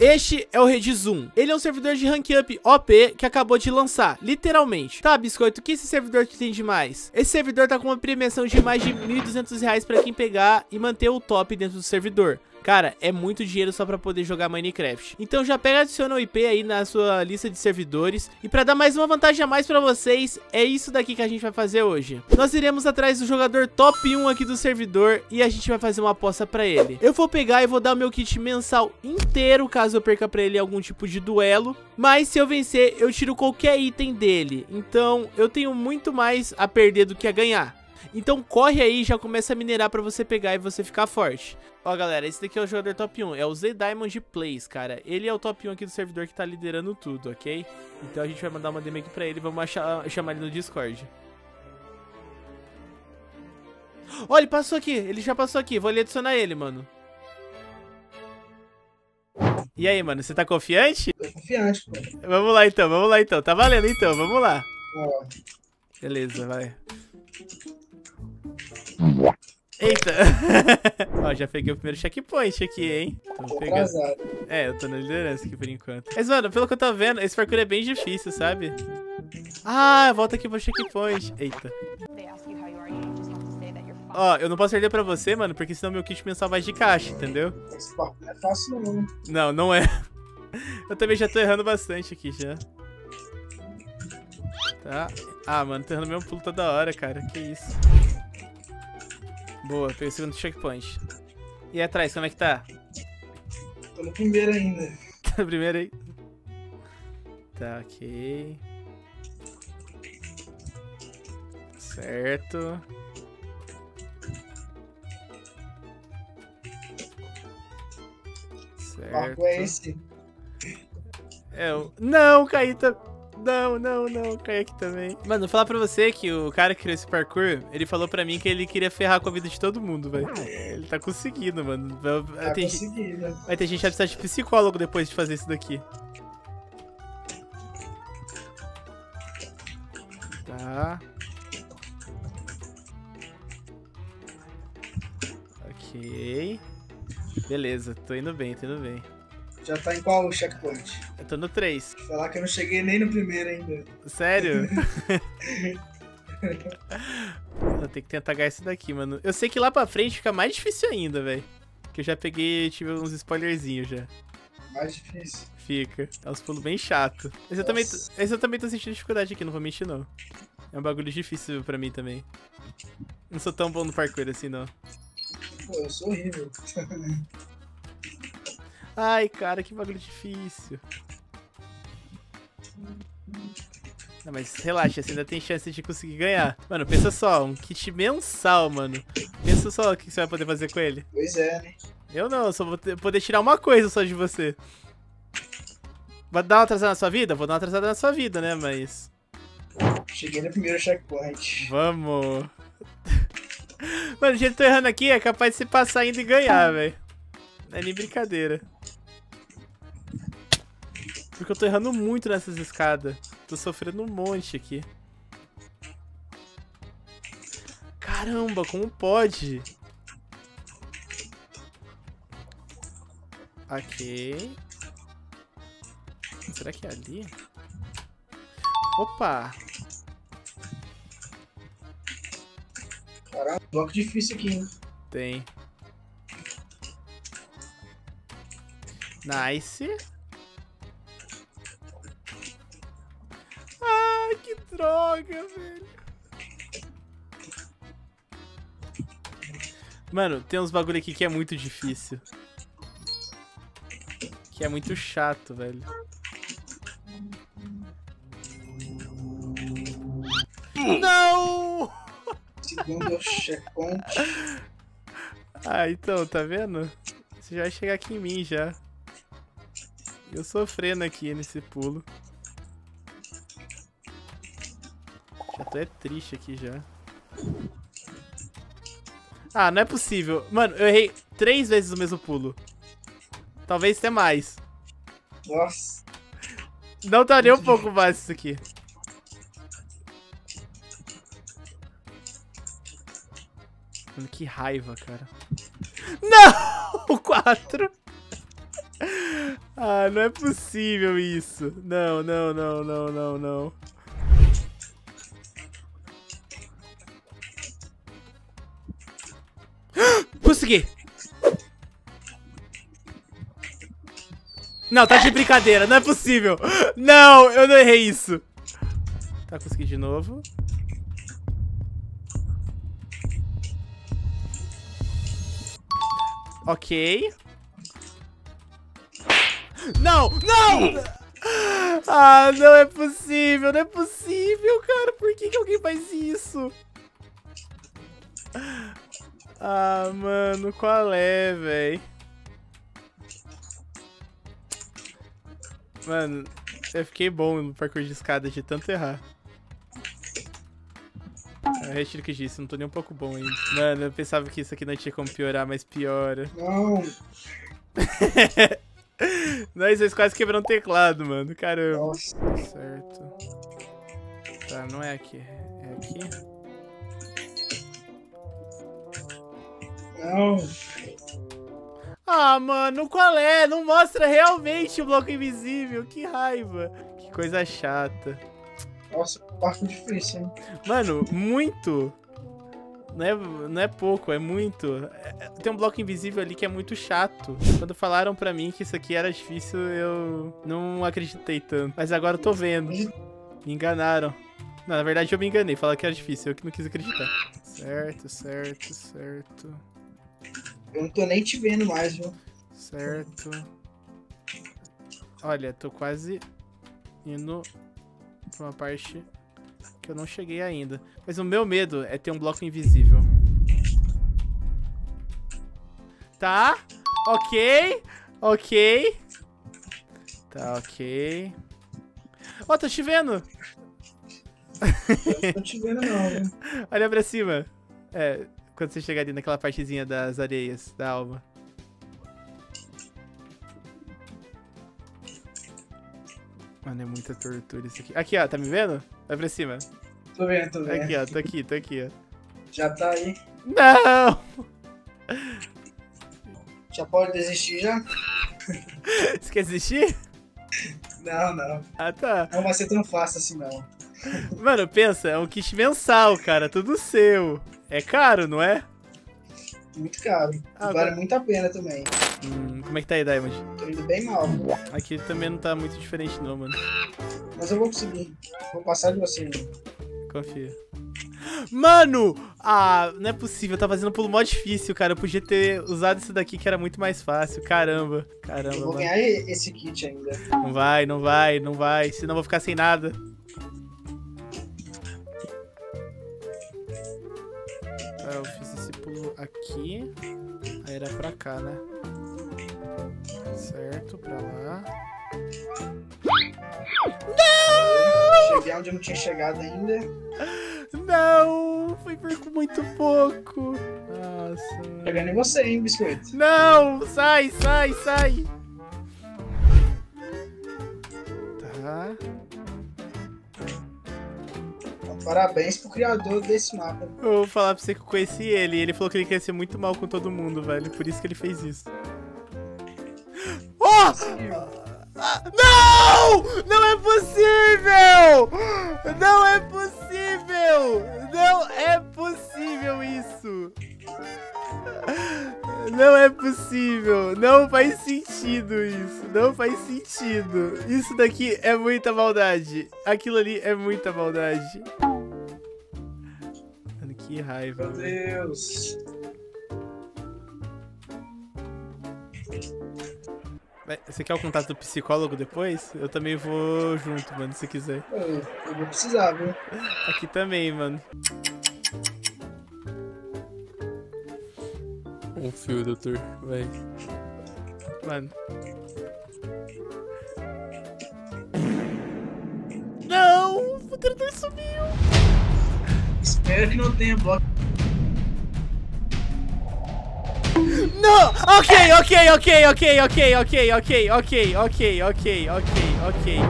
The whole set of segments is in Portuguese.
Este é o Red Zoom. Ele é um servidor de rank up OP que acabou de lançar, literalmente. Tá, Biscoito, o que esse servidor tem de mais? Esse servidor tá com uma premiação de mais de 1.200 reais pra quem pegar e manter o top dentro do servidor. Cara, é muito dinheiro só pra poder jogar Minecraft. Então já pega e adiciona o IP aí na sua lista de servidores. E pra dar mais uma vantagem a mais pra vocês, é isso daqui que a gente vai fazer hoje. Nós iremos atrás do jogador top 1 aqui do servidor e a gente vai fazer uma aposta pra ele. Eu vou pegar e vou dar o meu kit mensal inteiro caso eu perca pra ele algum tipo de duelo. Mas se eu vencer, eu tiro qualquer item dele. Então eu tenho muito mais a perder do que a ganhar. Então corre aí e já começa a minerar pra você pegar e você ficar forte. Ó, galera, esse daqui é o jogador top 1. É o Z Diamond Plays, cara. Ele é o top 1 aqui do servidor que tá liderando tudo, ok? Então a gente vai mandar uma DM aqui pra ele. Vamos achar, chamar ele no Discord. Ó, ele passou aqui. Ele já passou aqui. Vou ali adicionar ele, mano. E aí, mano, você tá confiante? Tô confiante, pô. Vamos lá então, vamos lá então. Tá valendo então, vamos lá. Ó, Beleza, vai. Eita! Ó, já peguei o primeiro checkpoint aqui, hein? Tô pegando. É, eu tô na liderança aqui por enquanto. Mas, mano, pelo que eu tô vendo, esse parkour é bem difícil, sabe? Ah, volta aqui pro checkpoint. Eita. Ó, eu não posso perder pra você, mano, porque senão meu kit mensal vai de caixa, entendeu? Não é fácil, não. Não, não é. Eu também já tô errando bastante aqui já. Tá. Ah, mano, tô errando mesmo pulo toda hora, cara. Que isso. Boa, peguei o segundo checkpoint. E atrás, como é que tá? Tô no primeiro ainda. Tá primeiro aí. Tá, ok. Certo. Certo. Papo é esse. É, eu... Não, caí tá... Não, não, não, caí aqui também. Mano, vou falar pra você que o cara que criou esse parkour, ele falou pra mim que ele queria ferrar com a vida de todo mundo, velho. Ele tá conseguindo, mano. Vai, Tá ter, conseguindo. vai ter gente que vai precisar de psicólogo depois de fazer isso daqui. Tá. Ok. Beleza, tô indo bem, tô indo bem. Já tá em qual checkpoint? Eu tô no 3. Falar que eu não cheguei nem no primeiro ainda. Sério? eu tenho que tentar ganhar esse daqui, mano. Eu sei que lá pra frente fica mais difícil ainda, velho. Que eu já peguei, tive uns spoilerzinhos já. Mais difícil. Fica. É uns pulos bem chato. Esse eu, também, esse eu também tô sentindo dificuldade aqui, não vou mentir, não. É um bagulho difícil pra mim também. Não sou tão bom no parkour assim, não. Pô, eu sou horrível. Ai, cara, que bagulho difícil. Não, mas relaxa, você ainda tem chance de conseguir ganhar. Mano, pensa só, um kit mensal, mano. Pensa só o que você vai poder fazer com ele. pois é, né? Eu não, eu só vou ter- poder tirar uma coisa só de você. Vai dar uma atrasada na sua vida? Vou dar uma atrasada na sua vida, né? Mas. Cheguei no primeiro checkpoint. Vamos. Mano, o jeito que eu tô errando aqui é capaz de você passar ainda e ganhar, velho. Não é nem brincadeira. Porque eu tô errando muito nessas escadas. Tô sofrendo um monte aqui. Caramba, como pode? Ok. Será que é ali? Opa! Caramba, bloco difícil aqui, hein? Tem. Nice. Droga, velho. Mano, tem uns bagulho aqui que é muito difícil. Que é muito chato, velho. Não! Segundo checkpoint. Ah, então, tá vendo? Você já vai chegar aqui em mim já. Eu sofrendo aqui nesse pulo. Já tô é triste aqui já. Ah, não é possível. Mano, eu errei três vezes o mesmo pulo. Talvez até mais. Nossa. Não tá nem um pouco mais isso aqui. Mano, que raiva, cara. Não! O 4! Ah, não é possível isso. Não, não, não, não, não, não. Consegui! Não, tá de brincadeira, não é possível. Não, eu não errei isso. Tá, consegui de novo. Ok. Não, não! Ah, não é possível, não é possível, cara. Por que, que alguém faz isso? Ah, mano, qual é, véi? Mano, eu fiquei bom no parkour de escada de tanto errar. Eu retiro o que disse, não tô nem um pouco bom ainda. Mano, eu pensava que isso aqui não tinha como piorar, mas piora. Não, Nós quase quebramos um teclado, mano. Caramba. nossa. Certo. Tá, não é aqui. É aqui? Não. Ah, mano, qual é? Não mostra realmente o bloco invisível. Que raiva. Que coisa chata. Nossa, parkour difícil, hein? Mano, muito. Não é, não é pouco, é muito. É- é- tem um bloco invisível ali que é muito chato. Quando falaram pra mim que isso aqui era difícil, eu não acreditei tanto. Mas agora eu tô vendo. Me enganaram. Não, na verdade eu me enganei. Falaram que era difícil, eu que não quis acreditar. Certo, certo, certo. Eu não tô nem te vendo mais, viu? Certo. Olha, tô quase indo pra uma parte que eu não cheguei ainda. Mas o meu medo é ter um bloco invisível. Tá? Ok. Ok. Tá, ok. Ó, tô te vendo. Eu não tô te vendo, não? Olha pra cima. É, quando você chegar ali naquela partezinha das areias da alma. Mano, é muita tortura isso aqui. Aqui, ó, tá me vendo? Vai pra cima. Tô vendo, tô vendo. Aqui, ó, tô aqui, tô aqui, ó. Já tá aí. Não! Já pode desistir já? Você quer desistir? Não, não. Ah, tá. Não vai ser tão fácil assim, não. Mano, pensa, é um kit mensal, cara, tudo seu. É caro, não é? Muito caro. Ah, vale muito a pena também. Hum, como é que tá aí, Diamond? Tô indo bem mal. Aqui também não tá muito diferente não, mano. Mas eu vou conseguir. Vou passar de você. Confia. Mano! Ah, não é possível, eu tava fazendo pulo mó difícil, cara. Eu podia ter usado isso daqui que era muito mais fácil. Caramba. Caramba, Eu vou mano. ganhar esse kit ainda. Não vai, não vai, não vai. Senão eu vou ficar sem nada. Aqui. Aí era pra cá, né? Certo, pra lá. Cheguei onde eu não tinha chegado ainda. Não! Foi por muito pouco. Nossa. Chegando em você, hein, biscoito? Não! Sai, sai, sai! Tá. Parabéns pro criador desse mapa. Eu vou falar pra você que eu conheci ele. Ele falou que ele quer ser muito mal com todo mundo, velho. Por isso que ele fez isso. Oh! Ah, Não! Não é possível! Não é possível! Não é possível isso! Não é possível! Não faz sentido isso! Não faz sentido! Isso daqui é muita maldade! Aquilo ali é muita maldade! Que raiva, Meu velho. Deus. Você quer o contato do psicólogo depois? Eu também vou junto, mano, se quiser. Eu, vou precisar, viu? Aqui também, mano. Confio, doutor. Vai. Mano. Não! O treinador sumiu! Espero que não tenha bloco. Não! Ok, ok, ok, ok, ok, ok, ok, ok, ok, ok, ok, ok.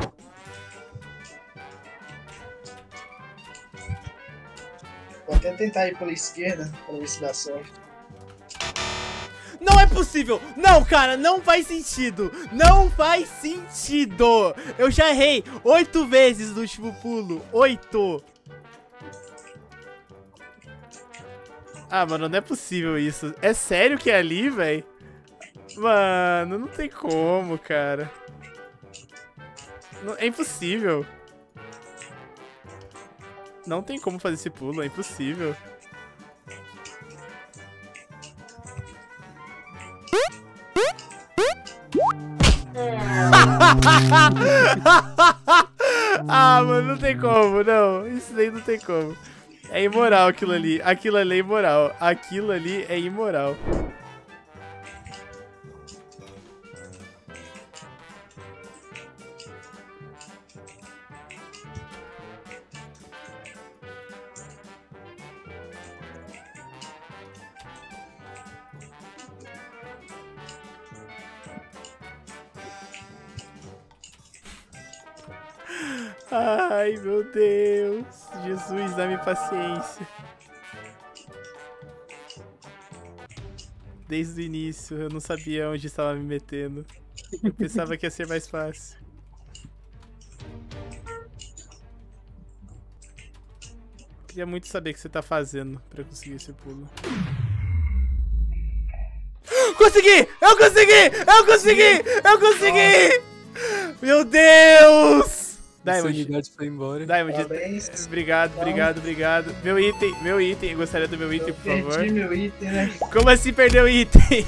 Vou até tentar ir pela esquerda pra ver se dá sorte. Não é possível! Não, cara, não faz sentido! Não faz sentido! Eu já errei oito vezes no último pulo. Oito! Ah, mano, não é possível isso. É sério que é ali, velho? Mano, não tem como, cara. Não- é impossível. Não tem como fazer esse pulo, é impossível. ah, mano, não tem como, não. Isso daí não tem como. É imoral aquilo ali. Aquilo ali é imoral. Aquilo ali é imoral. Ai, meu Deus. Jesus, dá-me paciência. Desde o início, eu não sabia onde estava me metendo. Eu pensava que ia ser mais fácil. Queria muito saber o que você tá fazendo pra conseguir esse pulo. Consegui! Eu consegui! Eu consegui! Eu consegui! Meu Deus! Essa Diamond, unidade foi embora. Diamond, Parabéns. obrigado, obrigado, obrigado. Meu item, meu item, eu gostaria do meu item, por Perdi favor. meu item, né? Como assim perdeu o item?